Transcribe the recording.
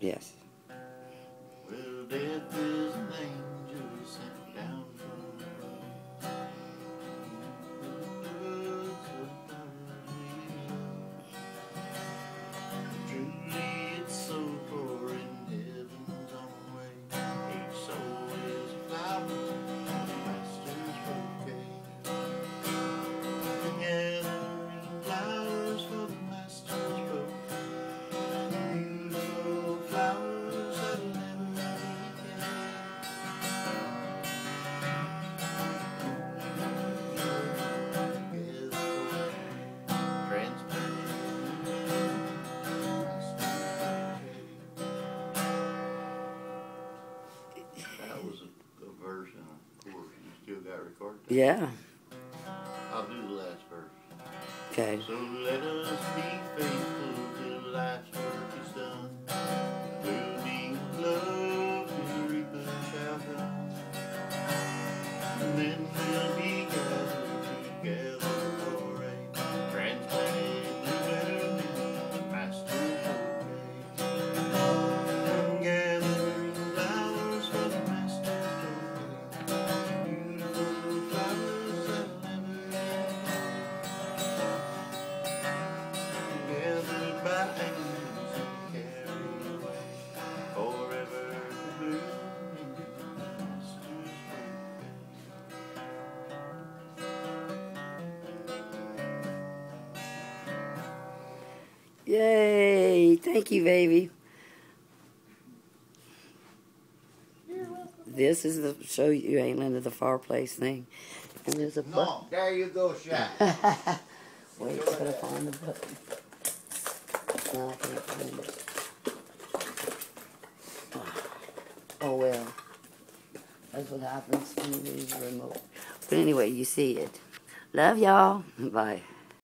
Yes. Well, a, a version, of course. You still got recorded. Yeah. I'll do the last verse. Okay. So Yay! Thank you, baby. This is the show you ain't into the fireplace thing. And there's a button. No, there you go, Shaq. Wait, gotta find the button. No, I can't find it. Ah. Oh well. That's what happens when you lose the remote. But anyway, you see it. Love y'all. Bye.